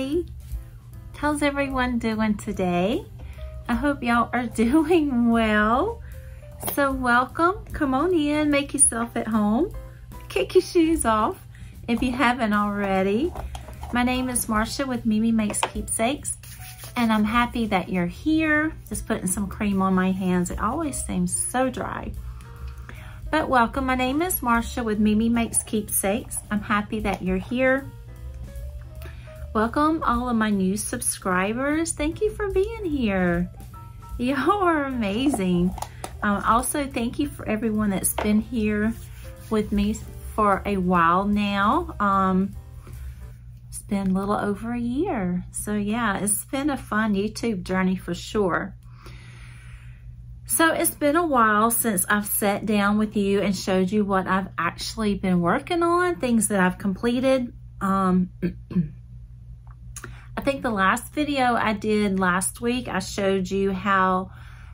everybody. How's everyone doing today? I hope y'all are doing well. So welcome. Come on in. Make yourself at home. Kick your shoes off if you haven't already. My name is Marsha with Mimi Makes Keepsakes. And I'm happy that you're here. Just putting some cream on my hands. It always seems so dry. But welcome, my name is Marsha with Mimi Makes Keepsakes. I'm happy that you're here. Welcome all of my new subscribers. Thank you for being here. Y'all are amazing. Um, also, thank you for everyone that's been here with me for a while now. Um, it's been a little over a year. So yeah, it's been a fun YouTube journey for sure. So it's been a while since I've sat down with you and showed you what I've actually been working on, things that I've completed. Um, I think the last video I did last week, I showed you how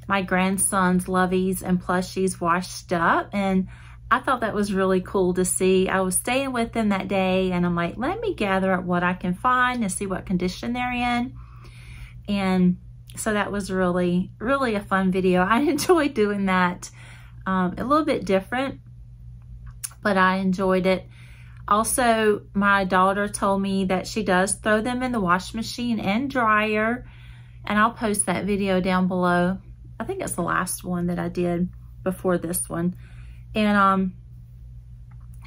my grandson's loveys and plushies washed up and I thought that was really cool to see. I was staying with them that day and I'm like, let me gather up what I can find and see what condition they're in. And so that was really, really a fun video. I enjoyed doing that. Um, a little bit different, but I enjoyed it. Also, my daughter told me that she does throw them in the wash machine and dryer, and I'll post that video down below. I think it's the last one that I did before this one. And um,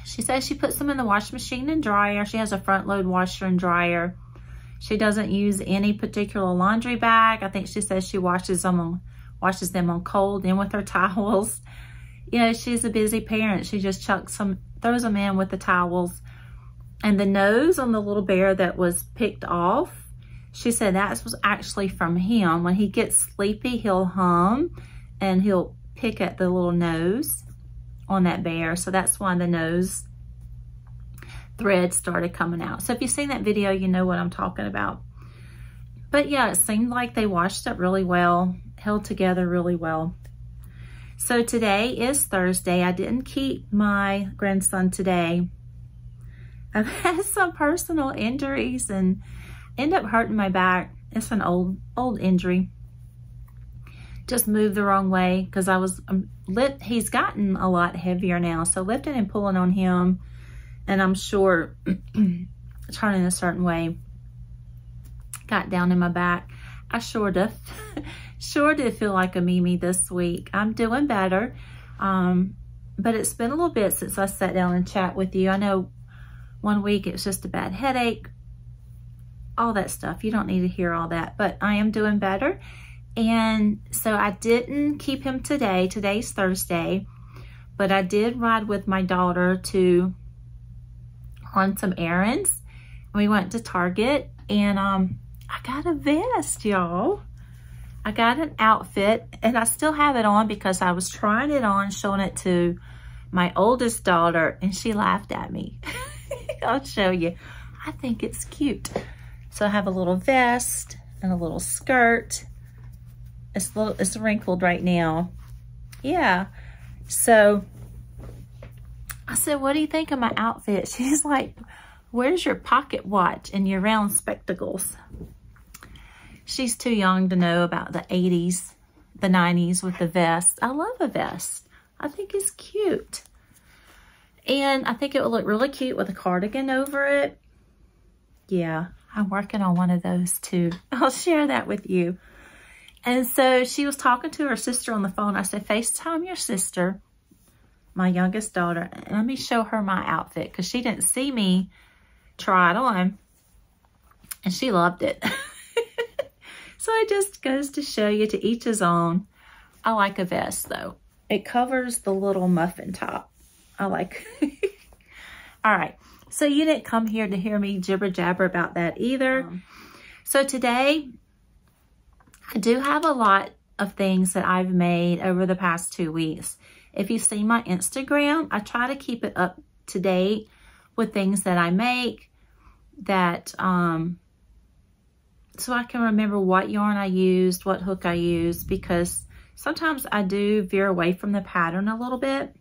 she says she puts them in the wash machine and dryer. She has a front load washer and dryer. She doesn't use any particular laundry bag. I think she says she washes them on, washes them on cold in with her towels. You know, she's a busy parent. She just chucks them, throws them in with the towels. And the nose on the little bear that was picked off, she said that was actually from him. When he gets sleepy, he'll hum and he'll pick at the little nose on that bear. So that's why the nose thread started coming out. So if you've seen that video, you know what I'm talking about. But yeah, it seemed like they washed up really well, held together really well. So today is Thursday. I didn't keep my grandson today. I've had some personal injuries and end up hurting my back. It's an old, old injury. Just moved the wrong way because I was, um, he's gotten a lot heavier now. So lifting and pulling on him and I'm sure turning a certain way got down in my back. I sure did, sure did feel like a Mimi this week. I'm doing better, um, but it's been a little bit since I sat down and chat with you. I know one week it was just a bad headache, all that stuff. You don't need to hear all that, but I am doing better. And so I didn't keep him today. Today's Thursday, but I did ride with my daughter to on some errands. We went to Target and um, I got a vest, y'all. I got an outfit and I still have it on because I was trying it on, showing it to my oldest daughter and she laughed at me. I'll show you. I think it's cute. So I have a little vest and a little skirt. It's little, it's wrinkled right now. Yeah. So I said, what do you think of my outfit? She's like, where's your pocket watch and your round spectacles? She's too young to know about the 80s, the 90s with the vest. I love a vest. I think it's cute. And I think it would look really cute with a cardigan over it. Yeah, I'm working on one of those too. I'll share that with you. And so she was talking to her sister on the phone. I said, FaceTime your sister my youngest daughter. Let me show her my outfit because she didn't see me try it on. And she loved it. so it just goes to show you to each his own. I like a vest though. It covers the little muffin top. I like All right. So you didn't come here to hear me jibber jabber about that either. Um, so today, I do have a lot of things that I've made over the past two weeks. If you see my Instagram, I try to keep it up to date with things that I make that, um, so I can remember what yarn I used, what hook I used, because sometimes I do veer away from the pattern a little bit.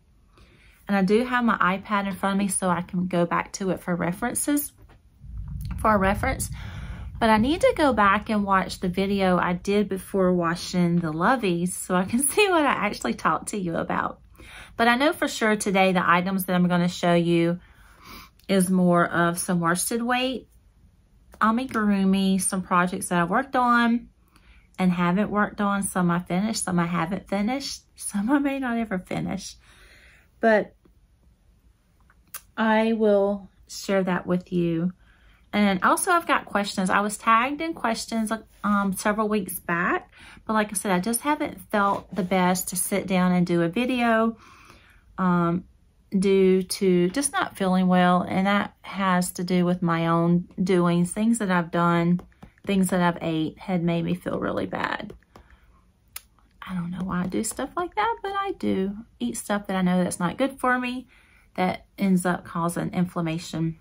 And I do have my iPad in front of me so I can go back to it for references, for a reference. But I need to go back and watch the video I did before washing the Loveys so I can see what I actually talked to you about. But I know for sure today the items that I'm going to show you is more of some worsted weight amigurumi, some projects that I worked on and haven't worked on. Some I finished, some I haven't finished. Some I may not ever finish. But I will share that with you and also I've got questions. I was tagged in questions um, several weeks back, but like I said, I just haven't felt the best to sit down and do a video um, due to just not feeling well. And that has to do with my own doings. Things that I've done, things that I've ate had made me feel really bad. I don't know why I do stuff like that, but I do eat stuff that I know that's not good for me that ends up causing inflammation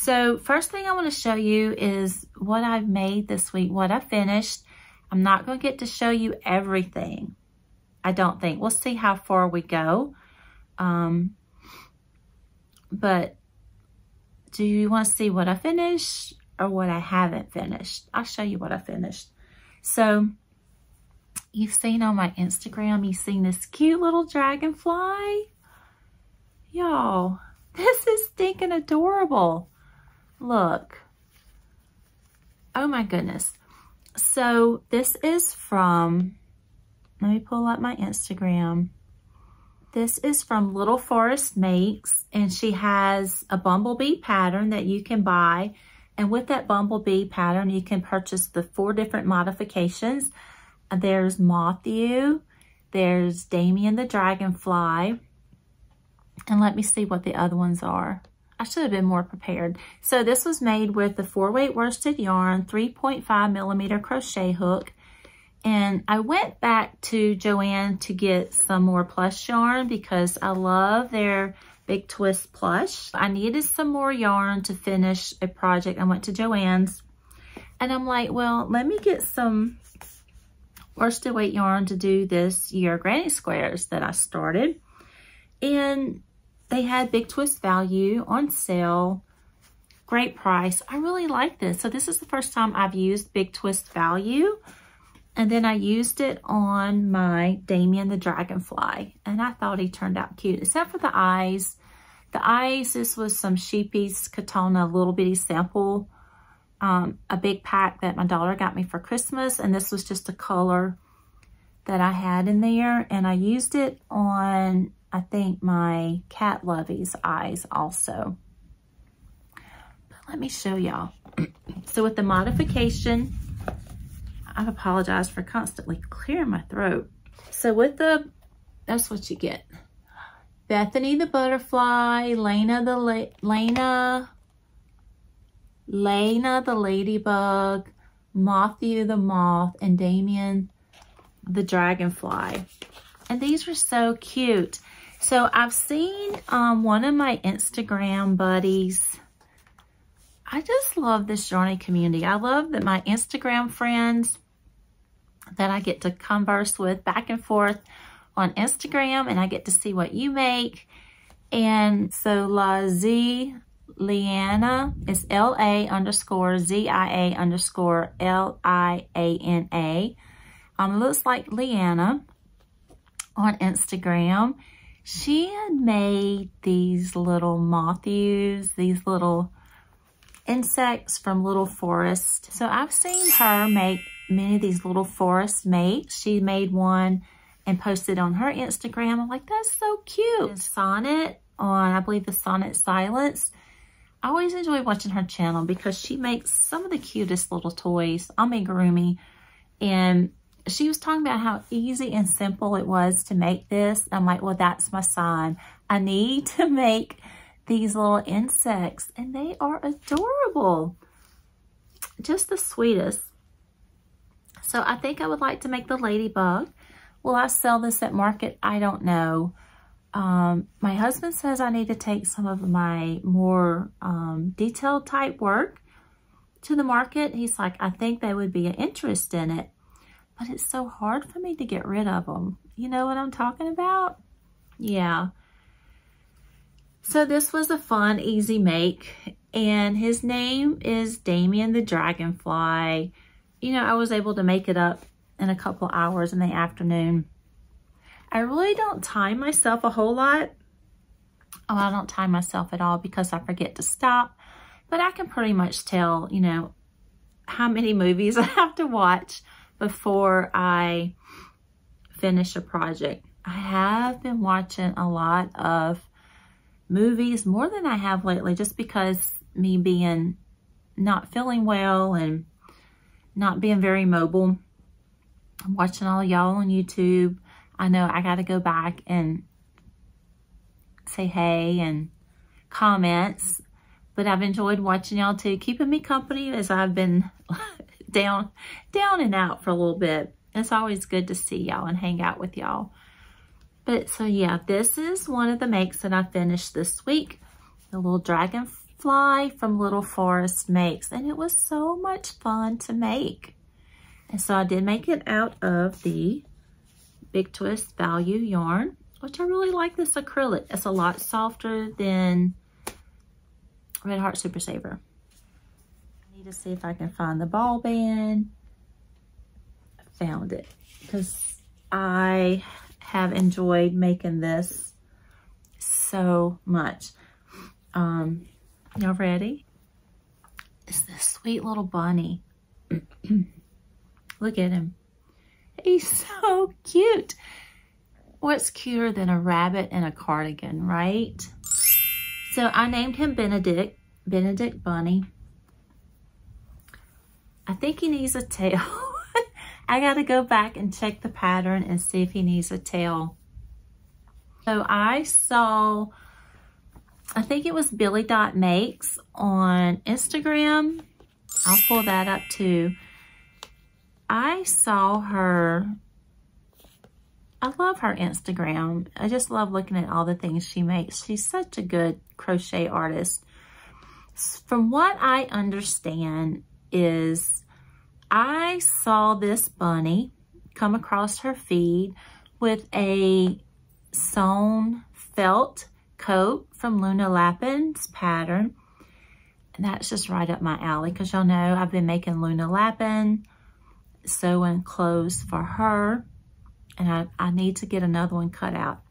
so first thing I want to show you is what I've made this week, what I finished. I'm not going to get to show you everything. I don't think. We'll see how far we go. Um, but do you want to see what I finished or what I haven't finished? I'll show you what I finished. So you've seen on my Instagram, you've seen this cute little dragonfly. Y'all, this is stinking adorable. Look. Oh my goodness. So this is from, let me pull up my Instagram. This is from Little Forest Makes, and she has a bumblebee pattern that you can buy. And with that bumblebee pattern, you can purchase the four different modifications. There's Matthew, there's Damien the Dragonfly, and let me see what the other ones are. I should have been more prepared. So this was made with the four weight worsted yarn, 3.5 millimeter crochet hook. And I went back to Joann to get some more plush yarn because I love their Big Twist plush. I needed some more yarn to finish a project. I went to Joann's and I'm like, well, let me get some worsted weight yarn to do this year granny squares that I started. And they had Big Twist Value on sale. Great price. I really like this. So this is the first time I've used Big Twist Value. And then I used it on my Damien the Dragonfly. And I thought he turned out cute, except for the eyes. The eyes, this was some Scheepjes Catona little bitty sample. Um, a big pack that my daughter got me for Christmas. And this was just a color that I had in there. And I used it on I think my cat Lovey's eyes also. But let me show y'all. so with the modification, I apologize for constantly clearing my throat. So with the, that's what you get. Bethany the butterfly, Lena the La Lena, Lena the ladybug, Matthew the moth, and Damien the dragonfly. And these were so cute. So I've seen um, one of my Instagram buddies. I just love this Journey community. I love that my Instagram friends that I get to converse with back and forth on Instagram and I get to see what you make. And so La Z Liana is L-A underscore Z-I-A underscore L-I-A-N-A. Um, looks like Leanna on Instagram she had made these little Matthews, these little insects from Little Forest. So I've seen her make many of these little forest mates. She made one and posted on her Instagram. I'm like, that's so cute. And Sonnet on, I believe the Sonnet Silence. I always enjoy watching her channel because she makes some of the cutest little toys, amigurumi. And she was talking about how easy and simple it was to make this. I'm like, well, that's my sign. I need to make these little insects and they are adorable. Just the sweetest. So I think I would like to make the ladybug. Will I sell this at market? I don't know. Um, my husband says I need to take some of my more um, detailed type work to the market. He's like, I think they would be an interest in it but it's so hard for me to get rid of them. You know what I'm talking about? Yeah. So this was a fun, easy make. And his name is Damien the Dragonfly. You know, I was able to make it up in a couple hours in the afternoon. I really don't time myself a whole lot. Oh, I don't time myself at all because I forget to stop. But I can pretty much tell, you know, how many movies I have to watch before I finish a project. I have been watching a lot of movies, more than I have lately, just because me being not feeling well and not being very mobile. I'm watching all y'all on YouTube. I know I got to go back and say hey and comments. But I've enjoyed watching y'all too, keeping me company as I've been down, down and out for a little bit. It's always good to see y'all and hang out with y'all. But so yeah, this is one of the makes that I finished this week. The little dragonfly from Little Forest Makes. And it was so much fun to make. And so I did make it out of the Big Twist Value yarn, which I really like this acrylic. It's a lot softer than Red Heart Super Saver. I need to see if I can find the ball band. I found it because I have enjoyed making this so much. Um, y'all ready? It's this sweet little bunny. Look at him. He's so cute. What's cuter than a rabbit in a cardigan, right? So I named him Benedict, Benedict Bunny. I think he needs a tail. I got to go back and check the pattern and see if he needs a tail. So I saw, I think it was Billy Dot Makes on Instagram. I'll pull that up too. I saw her, I love her Instagram. I just love looking at all the things she makes. She's such a good crochet artist. From what I understand is I saw this bunny come across her feed with a sewn felt coat from Luna Lapin's pattern. And that's just right up my alley because y'all know I've been making Luna Lapin sewing clothes for her. And I, I need to get another one cut out.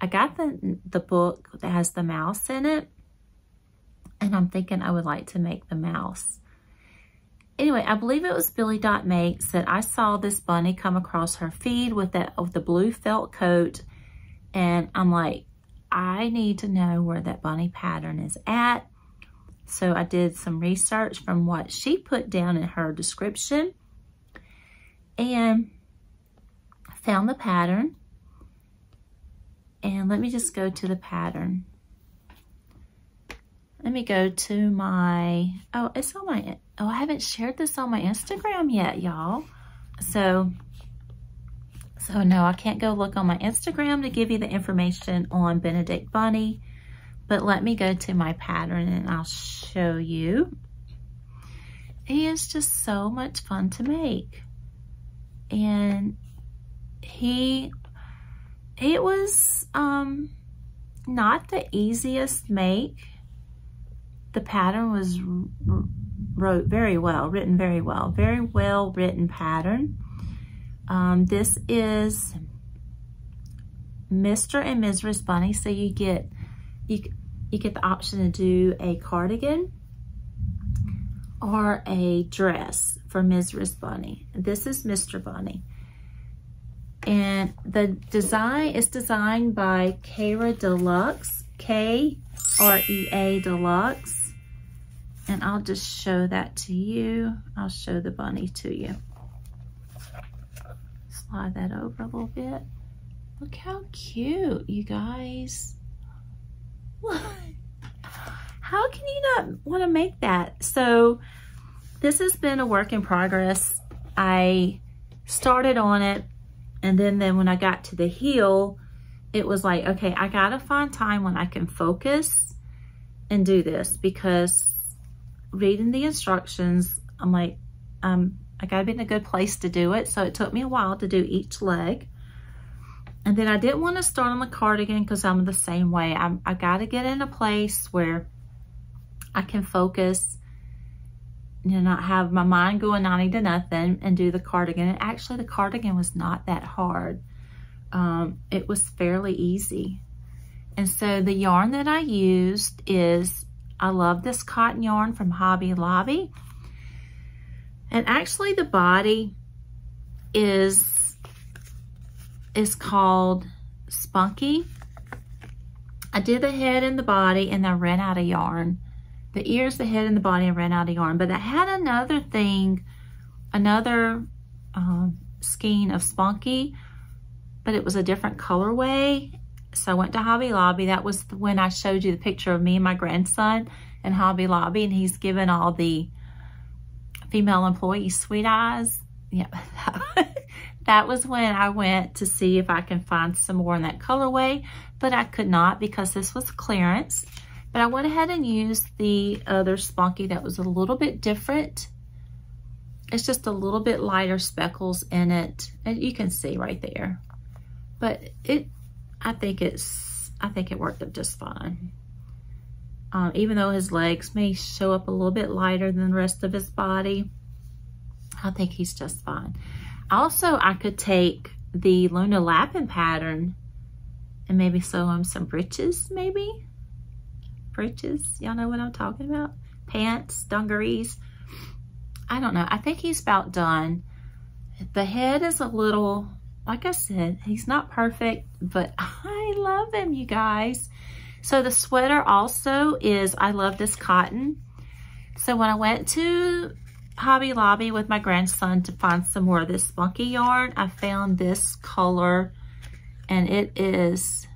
I got the, the book that has the mouse in it. And I'm thinking I would like to make the mouse. Anyway, I believe it was Billy Dot Makes that I saw this bunny come across her feed with that with the blue felt coat. And I'm like, I need to know where that bunny pattern is at. So I did some research from what she put down in her description and found the pattern. And let me just go to the pattern. Let me go to my, oh, it's on my, oh, I haven't shared this on my Instagram yet, y'all. So, so no, I can't go look on my Instagram to give you the information on Benedict Bunny, but let me go to my pattern and I'll show you. He is just so much fun to make. And he it was um not the easiest make. The pattern was wrote very well written very well very well written pattern um, this is Mr. and Mrs. Bunny so you get you you get the option to do a cardigan or a dress for Mrs. Bunny. This is Mr. Bunny. And the design is designed by Krea Deluxe, K-R-E-A Deluxe. And I'll just show that to you. I'll show the bunny to you. Slide that over a little bit. Look how cute, you guys. How can you not want to make that? So this has been a work in progress. I started on it and then, then when I got to the heel, it was like, okay, I gotta find time when I can focus and do this because reading the instructions, I'm like, um, I gotta be in a good place to do it. So it took me a while to do each leg. And then I didn't want to start on the cardigan because I'm the same way. I'm, I got to get in a place where I can focus, know, not have my mind going 90 to nothing and do the cardigan. And actually the cardigan was not that hard. Um, it was fairly easy. And so the yarn that I used is, I love this cotton yarn from Hobby Lobby. And actually the body is is called Spunky. I did the head and the body and I ran out of yarn. The ears, the head, and the body, I ran out of yarn. But I had another thing, another um, skein of Spunky, but it was a different colorway. So I went to Hobby Lobby. That was when I showed you the picture of me and my grandson in Hobby Lobby, and he's given all the female employees sweet eyes. Yeah, that was when I went to see if I can find some more in that colorway, but I could not because this was clearance. But I went ahead and used the other Spunky that was a little bit different. It's just a little bit lighter speckles in it. And you can see right there. But it, I think it's, I think it worked up just fine. Um, even though his legs may show up a little bit lighter than the rest of his body, I think he's just fine. Also, I could take the Luna Lapin pattern and maybe sew him some breeches, maybe? Breeches, y'all know what I'm talking about? Pants, dungarees. I don't know. I think he's about done. The head is a little, like I said, he's not perfect, but I love him, you guys. So the sweater also is, I love this cotton. So when I went to Hobby Lobby with my grandson to find some more of this spunky yarn. I found this color and it is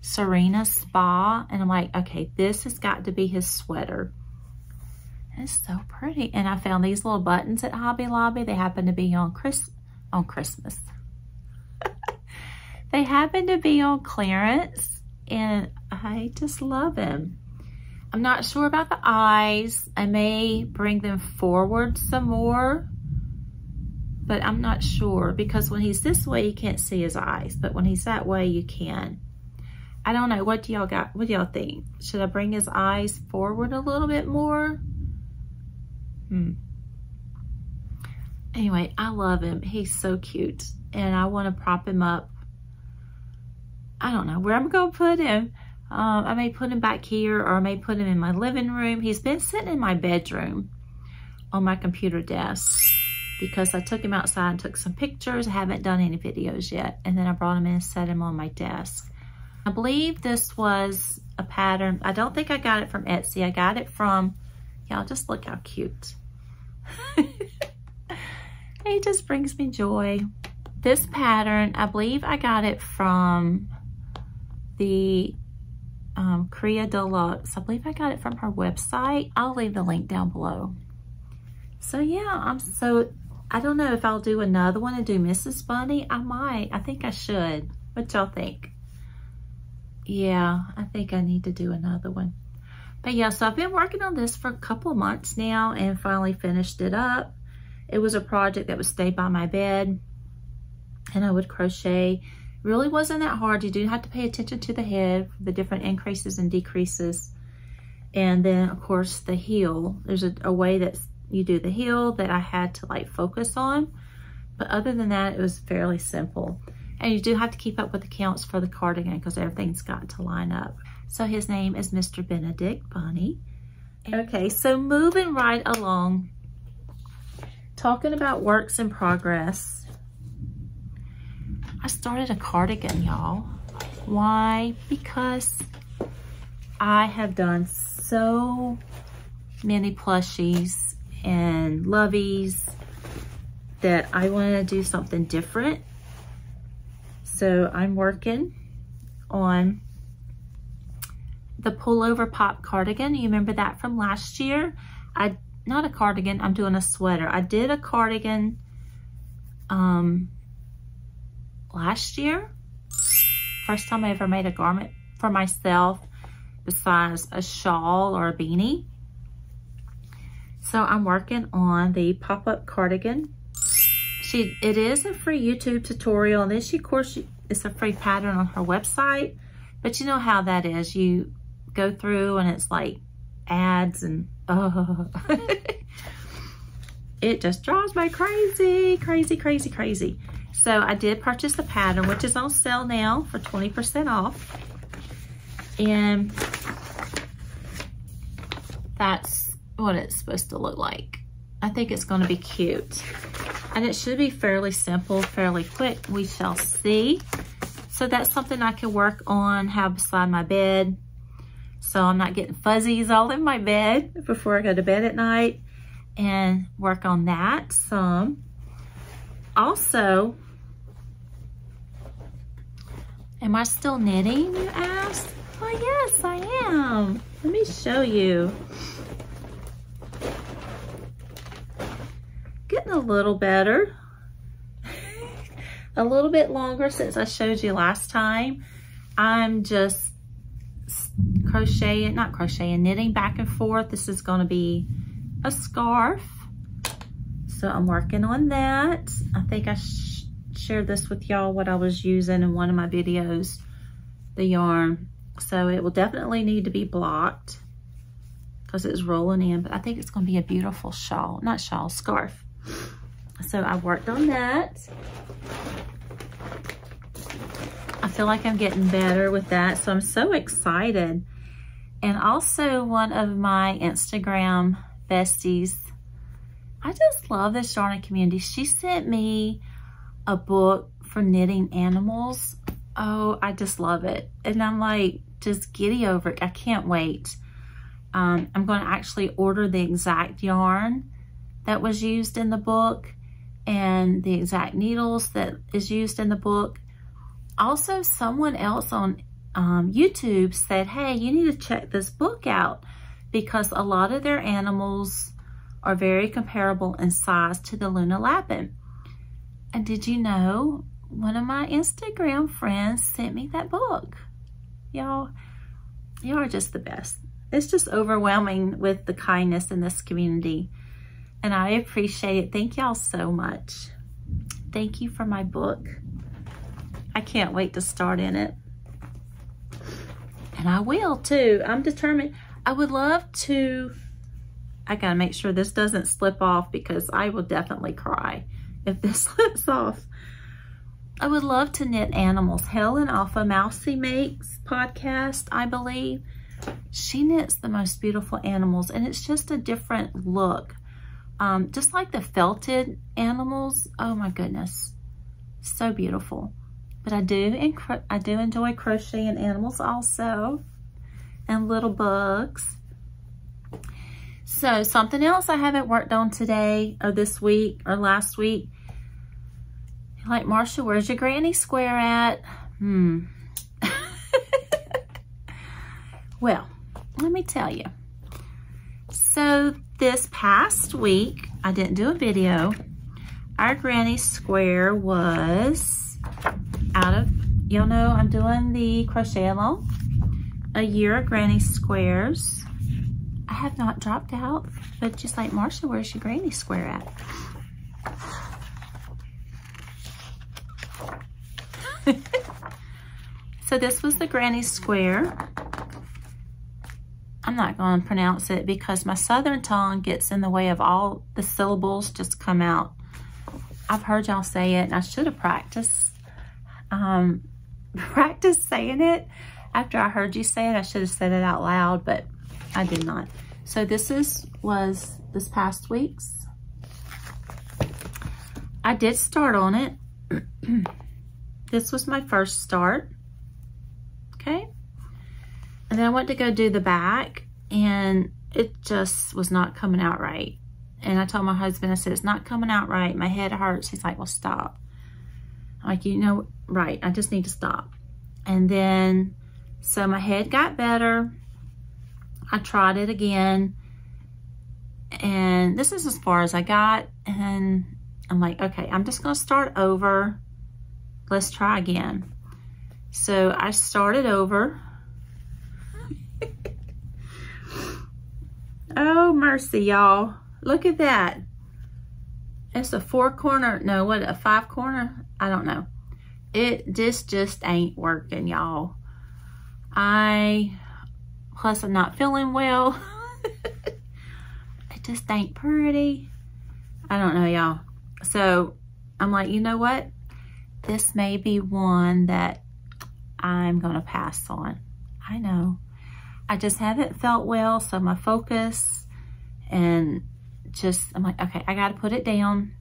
Serena Spa. And I'm like, okay, this has got to be his sweater. It's so pretty. And I found these little buttons at Hobby Lobby. They happen to be on Chris on Christmas. they happen to be on clearance and I just love him. I'm not sure about the eyes. I may bring them forward some more, but I'm not sure because when he's this way, you can't see his eyes, but when he's that way, you can. I don't know. What do y'all got? What do y'all think? Should I bring his eyes forward a little bit more? Hmm. Anyway, I love him. He's so cute. And I want to prop him up. I don't know where I'm going to put him. Um, I may put him back here or I may put him in my living room. He's been sitting in my bedroom on my computer desk because I took him outside and took some pictures. I haven't done any videos yet. And then I brought him in and set him on my desk. I believe this was a pattern. I don't think I got it from Etsy. I got it from, y'all just look how cute. it just brings me joy. This pattern, I believe I got it from the um, Krea Deluxe. I believe I got it from her website. I'll leave the link down below. So yeah, I'm so, I don't know if I'll do another one and do Mrs. Bunny. I might. I think I should. What y'all think? Yeah, I think I need to do another one. But yeah, so I've been working on this for a couple months now and finally finished it up. It was a project that would stay by my bed and I would crochet really wasn't that hard. You do have to pay attention to the head, the different increases and decreases. And then, of course, the heel. There's a, a way that you do the heel that I had to like focus on. But other than that, it was fairly simple. And you do have to keep up with the counts for the cardigan because everything's got to line up. So his name is Mr. Benedict Bunny. Okay, so moving right along, talking about works in progress. I started a cardigan, y'all. Why? Because I have done so many plushies and loveys that I want to do something different. So I'm working on the pullover pop cardigan. You remember that from last year? I Not a cardigan, I'm doing a sweater. I did a cardigan um, last year. First time I ever made a garment for myself besides a shawl or a beanie. So I'm working on the pop-up cardigan. She, it is a free YouTube tutorial, and then she, of course, it's a free pattern on her website. But you know how that is. You go through and it's like ads and oh. it just drives me crazy, crazy, crazy, crazy. So I did purchase the pattern, which is on sale now for 20% off. And that's what it's supposed to look like. I think it's going to be cute. And it should be fairly simple, fairly quick. We shall see. So that's something I can work on, have beside my bed. So I'm not getting fuzzies all in my bed before I go to bed at night. And work on that some. Also, am I still knitting, you ask? Oh, yes, I am. Let me show you. Getting a little better. a little bit longer since I showed you last time. I'm just crocheting, not crocheting, knitting back and forth. This is going to be a scarf. So I'm working on that. I think I sh shared this with y'all what I was using in one of my videos, the yarn. So it will definitely need to be blocked because it's rolling in, but I think it's gonna be a beautiful shawl, not shawl, scarf. So I worked on that. I feel like I'm getting better with that, so I'm so excited. And also one of my Instagram besties, I just love this yarn community. She sent me a book for knitting animals. Oh, I just love it. And I'm like, just giddy over it. I can't wait. Um, I'm going to actually order the exact yarn that was used in the book and the exact needles that is used in the book. Also, someone else on um, YouTube said, hey, you need to check this book out because a lot of their animals are very comparable in size to the Luna Lapin. Did you know one of my Instagram friends sent me that book? Y'all, y'all are just the best. It's just overwhelming with the kindness in this community. And I appreciate it. Thank y'all so much. Thank you for my book. I can't wait to start in it. And I will too. I'm determined. I would love to, I gotta make sure this doesn't slip off because I will definitely cry if this slips off. I would love to knit animals. Helen of Mousie Makes podcast, I believe. She knits the most beautiful animals and it's just a different look. Um, just like the felted animals. Oh my goodness. So beautiful. But I do, I do enjoy crocheting animals also and little bugs. So something else I haven't worked on today or this week or last week like, Marsha, where's your granny square at? Hmm. well, let me tell you. So this past week, I didn't do a video. Our granny square was out of, y'all know I'm doing the crochet along. A year of granny squares. I have not dropped out, but just like Marsha, where's your granny square at? so this was the granny square. I'm not going to pronounce it because my southern tongue gets in the way of all the syllables just come out. I've heard y'all say it and I should have practiced um, practiced saying it. After I heard you say it, I should have said it out loud, but I did not. So this is was this past week's. I did start on it. This was my first start. Okay. And then I went to go do the back and it just was not coming out right. And I told my husband, I said, it's not coming out right. My head hurts. He's like, well, stop. I'm like, you know, right. I just need to stop. And then, so my head got better. I tried it again. And this is as far as I got. And I'm like, okay, I'm just going to start over let's try again. So I started over. oh, mercy, y'all. Look at that. It's a four corner, no, what, a five corner? I don't know. it this just ain't working, y'all. I, plus I'm not feeling well. it just ain't pretty. I don't know, y'all. So I'm like, you know what? This may be one that I'm going to pass on. I know. I just haven't felt well, so my focus and just, I'm like, okay, I got to put it down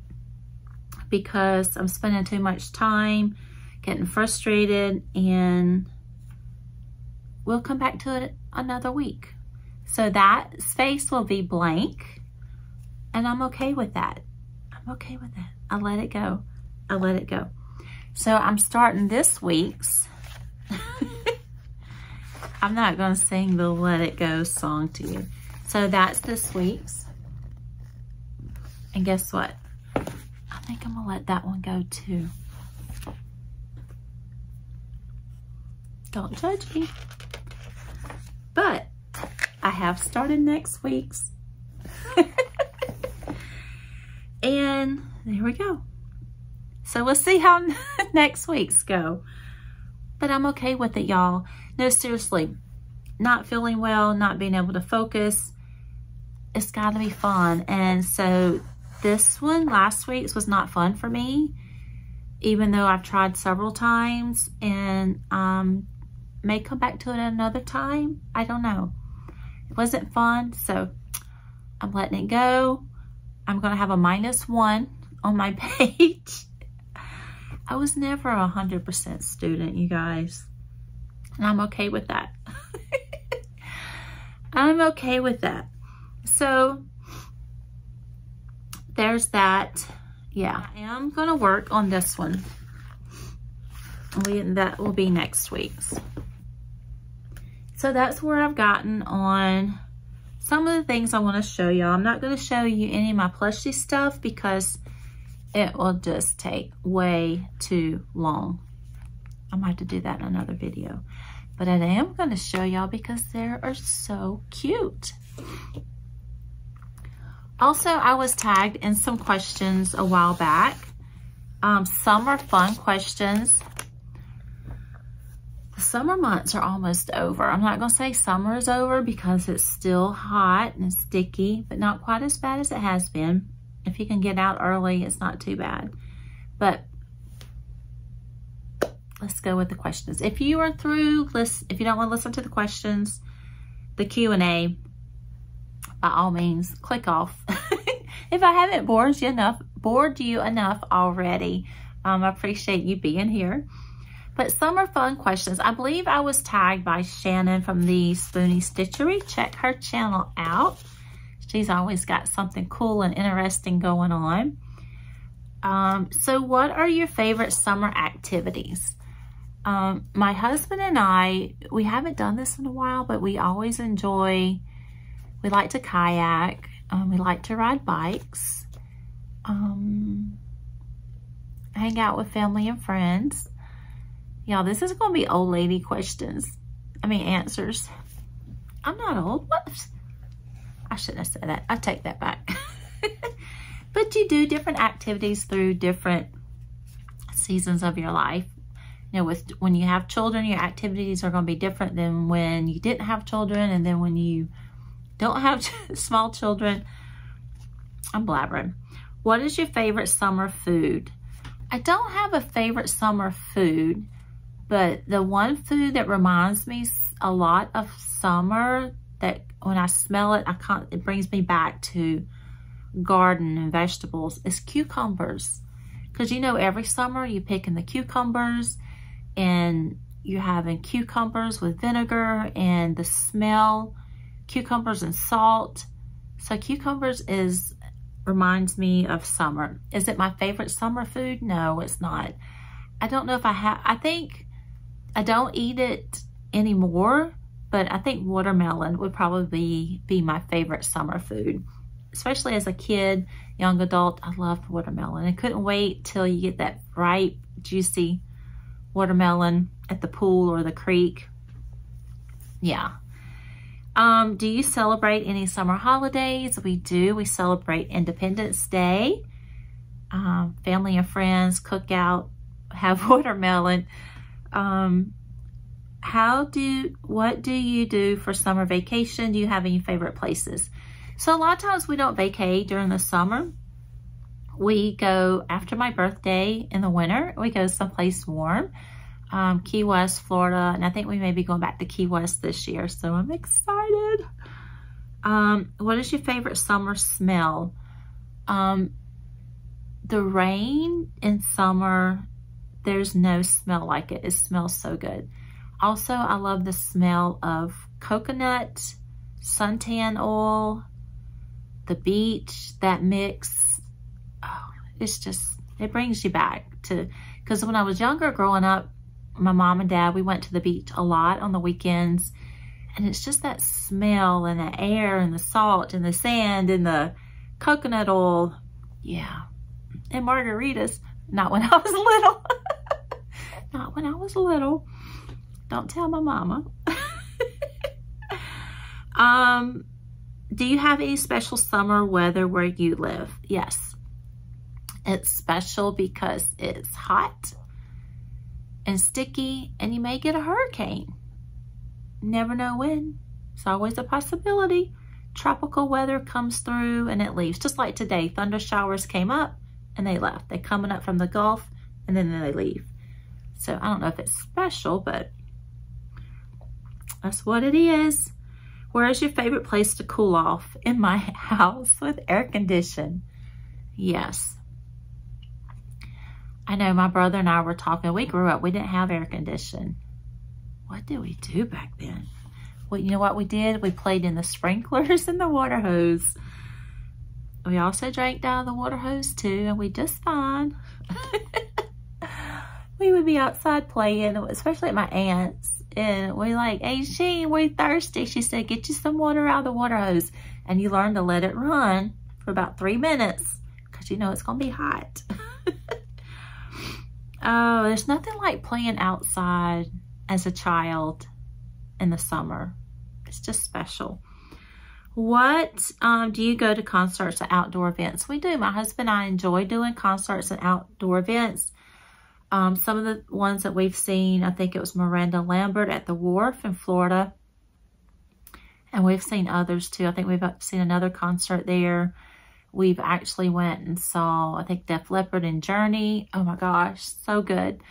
because I'm spending too much time getting frustrated and we'll come back to it another week. So that space will be blank and I'm okay with that. I'm okay with that. I let it go. I let it go. So I'm starting this week's. I'm not going to sing the Let It Go song to you. So that's this week's. And guess what? I think I'm going to let that one go too. Don't judge me. But I have started next week's. and there we go. So we'll see how next week's go. But I'm okay with it, y'all. No, seriously. Not feeling well, not being able to focus. It's got to be fun. And so this one, last week's, was not fun for me. Even though I've tried several times. And um, may come back to it another time. I don't know. It wasn't fun, so I'm letting it go. I'm going to have a minus one on my page. I was never a 100% student, you guys. And I'm okay with that. I'm okay with that. So, there's that. Yeah, I am going to work on this one. We, that will be next week's. So that's where I've gotten on some of the things I want to show y'all. I'm not going to show you any of my plushie stuff because it will just take way too long. I might have to do that in another video. But I am going to show y'all because they are so cute. Also, I was tagged in some questions a while back. Um, some are fun questions the summer months are almost over. I'm not going to say summer is over because it's still hot and sticky, but not quite as bad as it has been. If you can get out early, it's not too bad. But let's go with the questions. If you are through, listen, if you don't want to listen to the questions, the Q&A, by all means, click off. if I haven't bored you enough, bored you enough already, um, I appreciate you being here. But some are fun questions. I believe I was tagged by Shannon from the Spoonie Stitchery. Check her channel out. She's always got something cool and interesting going on. Um, so what are your favorite summer activities? Um, my husband and I, we haven't done this in a while, but we always enjoy, we like to kayak, um, we like to ride bikes, um, hang out with family and friends. Y'all, this is going to be old lady questions. I mean, answers. I'm not old. I shouldn't have said that. I take that back. but you do different activities through different seasons of your life. You know, with when you have children, your activities are going to be different than when you didn't have children and then when you don't have small children. I'm blabbering. What is your favorite summer food? I don't have a favorite summer food. But the one food that reminds me a lot of summer that when I smell it, I can't, it brings me back to garden and vegetables is cucumbers. Because you know, every summer you picking the cucumbers and you're having cucumbers with vinegar and the smell, cucumbers and salt. So cucumbers is reminds me of summer. Is it my favorite summer food? No, it's not. I don't know if I have, I think I don't eat it anymore, but I think watermelon would probably be, my favorite summer food. Especially as a kid, young adult, I loved watermelon. I couldn't wait till you get that ripe, juicy watermelon at the pool or the creek. Yeah. Um, do you celebrate any summer holidays? We do. We celebrate Independence Day, um, family and friends, cook out, have watermelon. Um, how do, what do you do for summer vacation? Do you have any favorite places? So a lot of times we don't vacate during the summer. We go after my birthday in the winter, we go someplace warm. Um, Key West, Florida, and I think we may be going back to Key West this year, so I'm excited. Um, what is your favorite summer smell? Um, the rain in summer, there's no smell like it. It smells so good. Also, I love the smell of coconut, suntan oil, the beach, that mix. Oh, it's just, it brings you back to, because when I was younger growing up, my mom and dad, we went to the beach a lot on the weekends. And it's just that smell and the air and the salt and the sand and the coconut oil. Yeah. And margaritas. Not when I was little. Not when I was little. Don't tell my mama. um, do you have any special summer weather where you live? Yes. It's special because it's hot and sticky and you may get a hurricane. Never know when. It's always a possibility. Tropical weather comes through and it leaves. Just like today, thunder showers came up and they left. They're coming up from the Gulf and then they leave. So I don't know if it's special, but that's what it is. Where is your favorite place to cool off? In my house with air condition. Yes. I know my brother and I were talking. We grew up, we didn't have air condition. What did we do back then? Well, you know what we did? We played in the sprinklers and the water hose. We also drank down the water hose too, and we just fine. we would be outside playing, especially at my aunt's. And we're like, hey, Sheen, we're thirsty. She said, get you some water out of the water hose. And you learn to let it run for about three minutes because you know it's going to be hot. Oh, there's nothing like playing outside as a child in the summer. It's just special. What um, do you go to concerts and outdoor events? We do. My husband and I enjoy doing concerts and outdoor events. Um, some of the ones that we've seen, I think it was Miranda Lambert at the Wharf in Florida. And we've seen others too. I think we've seen another concert there we've actually went and saw, I think, Def Leppard and Journey. Oh my gosh, so good.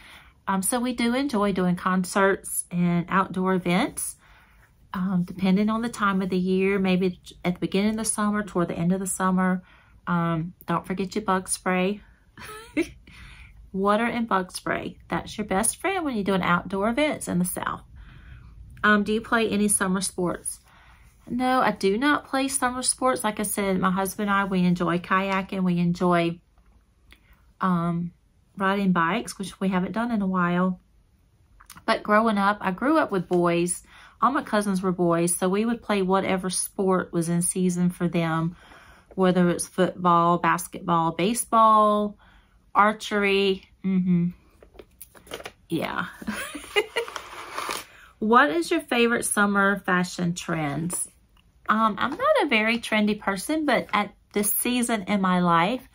Um, so we do enjoy doing concerts and outdoor events, um, depending on the time of the year, maybe at the beginning of the summer, toward the end of the summer. Um, don't forget your bug spray. Water and bug spray. That's your best friend when you're doing outdoor events in the South. Um, do you play any summer sports? No, I do not play summer sports. Like I said, my husband and I, we enjoy kayaking. We enjoy um, riding bikes, which we haven't done in a while. But growing up, I grew up with boys. All my cousins were boys, so we would play whatever sport was in season for them, whether it's football, basketball, baseball, archery. Mm -hmm. Yeah. what is your favorite summer fashion trends? Um, I'm not a very trendy person, but at this season in my life,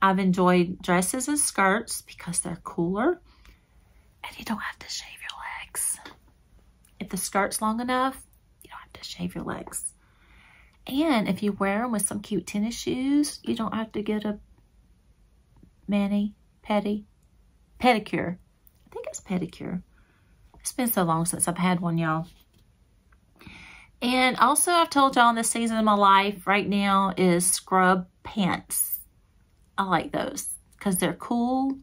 I've enjoyed dresses and skirts because they're cooler and you don't have to shave your legs. If the skirt's long enough, you don't have to shave your legs. And if you wear them with some cute tennis shoes, you don't have to get a mani, petty, pedicure. I think it's pedicure. It's been so long since I've had one, y'all. And also I've told y'all in this season of my life right now is scrub pants. I like those because they're cool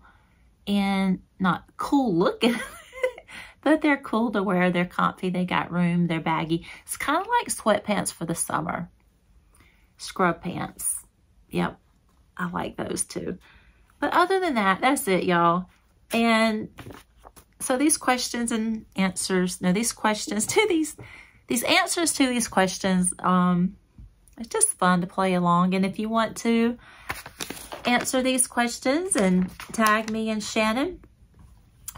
and not cool looking, but they're cool to wear. They're comfy. They got room. They're baggy. It's kind of like sweatpants for the summer. Scrub pants. Yep. I like those too. But other than that, that's it, y'all. And so these questions and answers, no, these questions to these these answers to these questions, um, it's just fun to play along. And if you want to answer these questions and tag me and Shannon,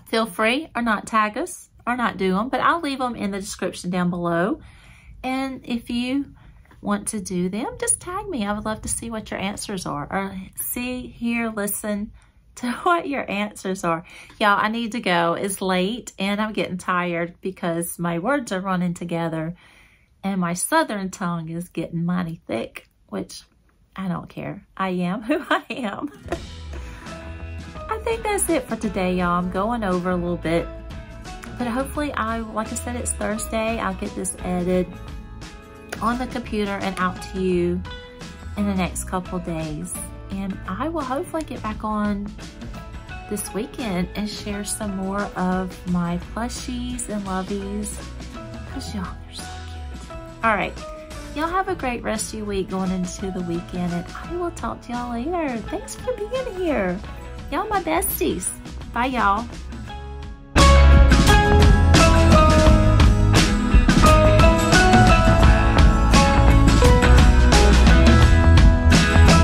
feel free or not tag us or not do them, but I'll leave them in the description down below. And if you want to do them, just tag me. I would love to see what your answers are or see, hear, listen, to what your answers are. Y'all, I need to go. It's late and I'm getting tired because my words are running together and my southern tongue is getting mighty thick, which I don't care. I am who I am. I think that's it for today, y'all. I'm going over a little bit. But hopefully, I, like I said, it's Thursday. I'll get this edited on the computer and out to you in the next couple days. And I will hopefully get back on this weekend and share some more of my plushies and loveys. Because y'all, they're so cute. All right. Y'all have a great rest of your week going into the weekend. And I will talk to y'all later. Thanks for being here. Y'all my besties. Bye, y'all.